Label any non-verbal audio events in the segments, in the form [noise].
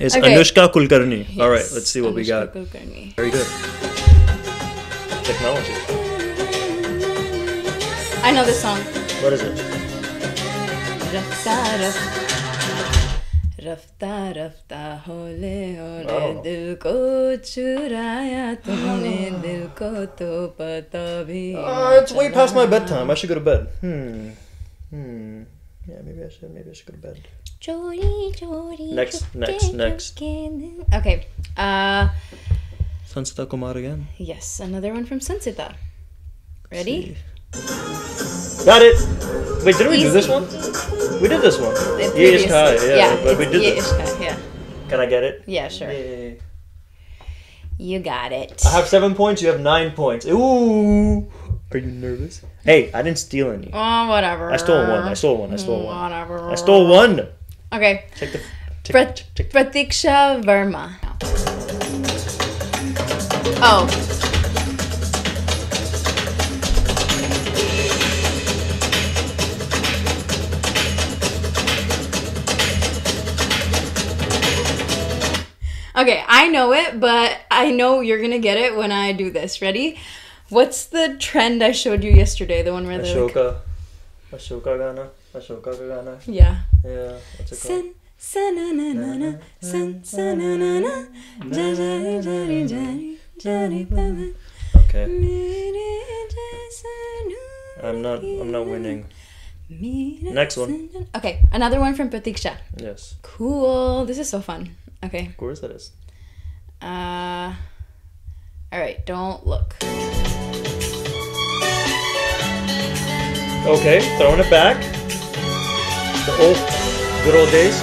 is okay. Anushka Kulkarni. Yes. All right, let's see what Anushka we got. Kulkarni. Very good. Technology. I know this song. What is it? Rafta, rafta, hole, hole, dil ko churaya tumne, [gasps] dil ko to pata bhi. Ah, it's way past my bedtime. I should go to bed. Hmm. Hmm. Yeah, maybe I should. Maybe I should go to bed. Jody, Jody. Next, next, next. Okay. Uh, Sensita Kumar again. Yes, another one from Sensita. Ready? Got it. Wait, did we do this one? We did this one. Ye yeah, yeah, but we did this. Yeah. Can I get it? Yeah, sure. You got it. I have seven points. You have nine points. Ooh. Are you nervous? Hey, I didn't steal any. Oh, whatever. I stole one. I stole one. I stole one. Whatever. I stole one. Okay. Check the. Tick, Prat- tick, tick. Pratiksha Verma. Oh. Okay, I know it, but I know you're gonna get it when I do this. Ready? What's the trend I showed you yesterday? The one where they're like, Ashoka. Ashoka Gana. Ashoka Gana. yeah. Yeah. What's it called? Okay. I'm not. I'm not winning. Next one. Okay, another one from Pratiksha. Yes. Cool. This is so fun. Okay. Of course that is. Uh. All right. Don't look. Okay. Throwing it back. The old, good old days.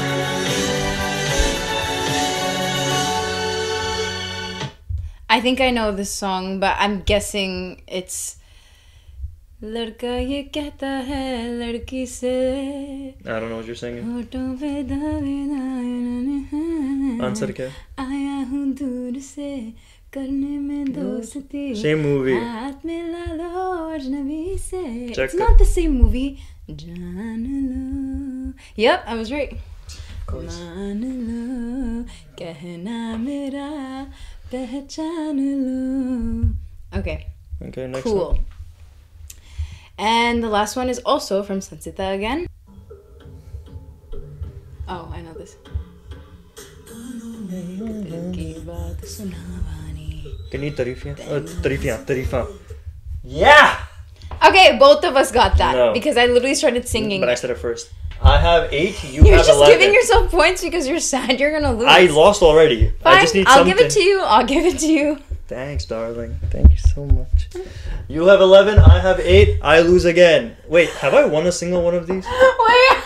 I think I know this song, but I'm guessing it's. लड़का ये कहता है लड़की से I don't know what you're singing. होठों पे दावे दावे Answer क्या? आया हूँ दूर से करने में दोस्ती Same movie. हाथ में ला लो अजनबी से Check It's it. not the same movie जान लो Yep, I was right Of course. मान लो कहना मेरा पहचान लो Okay, Okay. Next cool. one. And the last one is also from Sansita again. Oh, I know this. Can oh, you tarifia? tarifia, tarifa. Yeah! Okay, both of us got that no. because I literally started singing. But I said it first. I have eight. You you're have just giving yourself points because you're sad. You're gonna lose. I lost already. Fine. I just need I'll something. give it to you. I'll give it to you. Thanks, darling. Thank you so much. You have eleven. I have eight. I lose again. Wait, have I won a single one of these? [laughs] Wait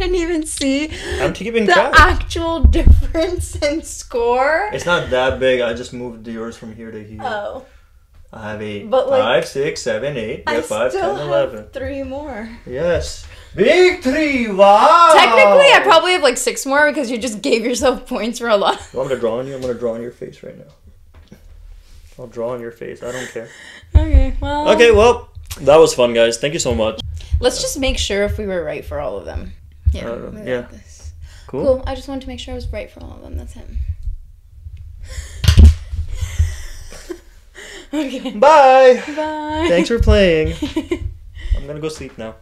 didn't even see I'm keeping the track. actual [laughs] difference in score. It's not that big. I just moved yours from here to here. Oh, I have 8. But, like, 5, 6, 7, 8. You I 5, still 10, have 11. three more. Yes. Victory! Wow! Technically, I probably have like six more because you just gave yourself [laughs] points for a lot. You want me to draw on you? I'm going to draw on your face right now. I'll draw on your face. I don't care. Okay, well. Okay, well, that was fun, guys. Thank you so much. Let's just make sure if we were right for all of them. Yeah. Uh, yeah. Cool. Cool. I just wanted to make sure I was right for all of them. That's it. [laughs] okay. Bye! Bye. Thanks for playing. [laughs] I'm going to go sleep now.